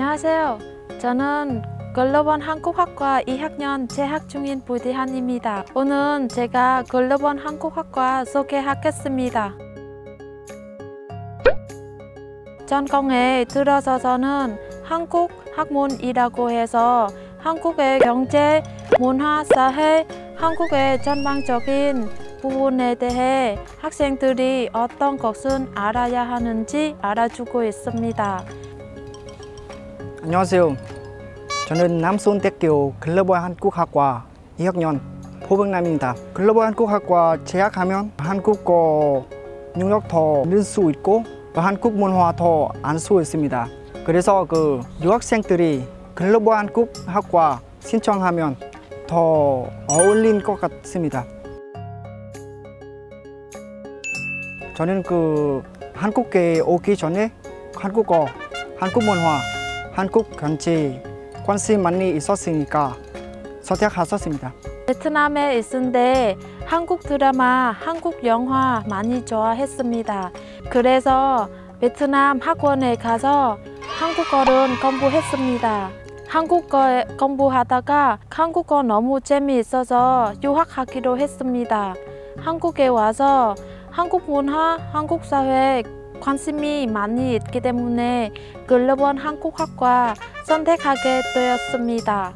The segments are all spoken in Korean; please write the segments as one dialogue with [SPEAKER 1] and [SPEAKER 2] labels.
[SPEAKER 1] 안녕하세요. 저는 글로벌 한국학과 2학년 재학 중인 부디한입니다. 오늘 제가 글로벌 한국학과 소개하겠습니다. 전공에 들어서서는 한국 학문이라고 해서 한국의 경제, 문화, 사회, 한국의 전반적인 부분에 대해 학생들이 어떤 것을 알아야 하는지 알아주고 있습니다.
[SPEAKER 2] 안녕하세요. 저는 남수원대학교 글로벌 한국학과 2학년 포병남입니다. 글로벌 한국학과 재학하면 한국어 능력 더 늘 수 있고 한국 문화 더알수 있습니다. 그래서 그 유학생들이 글로벌 한국학과 신청하면 더 어울린 것 같습니다. 저는 그 한국에 오기 전에 한국어, 한국 문화, 한국 경제 관심 많이 있었으니까 선택하셨습니다.
[SPEAKER 1] 베트남에 있은데 한국 드라마, 한국 영화 많이 좋아했습니다. 그래서 베트남 학원에 가서 한국어를 공부했습니다. 한국어 공부하다가 한국어 너무 재미있어서 유학하기로 했습니다. 한국에 와서 한국 문화, 한국 사회 관심이 많이 있기 때문에 글로벌 한국학과 선택하게 되었습니다.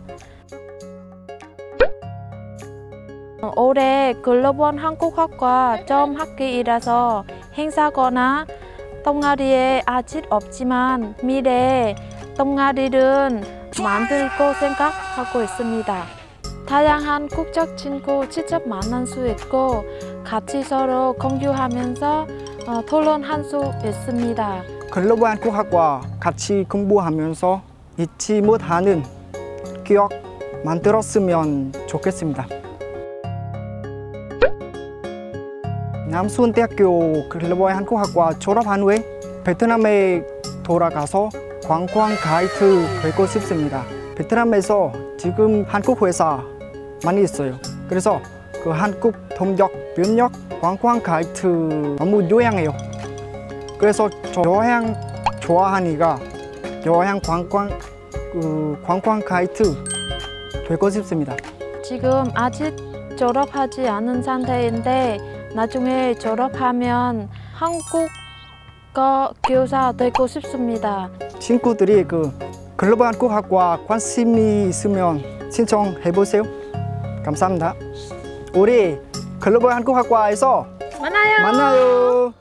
[SPEAKER 1] 올해 글로벌 한국학과 처음 학기이라서 행사거나 동아리에 아직 없지만 미래에 동아리를 만들고 생각하고 있습니다. 다양한 국적 친구 직접 만날 수 있고 같이 서로 공유하면서 어, 토론할 수 있습니다.
[SPEAKER 2] 글로벌 한국학과 같이 공부하면서 잊지 못하는 기억 만들었으면 좋겠습니다. 남수원대학교 글로벌 한국학과 졸업한 후에 베트남에 돌아가서 관광 가이드 되고 싶습니다. 베트남에서 지금 한국 회사 많이 있어요. 그래서 그 한국 동력, 면역 관광 가이드 너무 유행해요. 그래서 저 여행 좋아하니까 여행 관광 그 관광 가이드 되고 싶습니다.
[SPEAKER 1] 지금 아직 졸업하지 않은 상태인데 나중에 졸업하면 한국어 교사 되고 싶습니다.
[SPEAKER 2] 친구들이 그 글로벌 한국학과 관심이 있으면 신청해 보세요. 감사합니다. 우리 글로벌 한국학과에서
[SPEAKER 1] 만나요.
[SPEAKER 2] 만나요.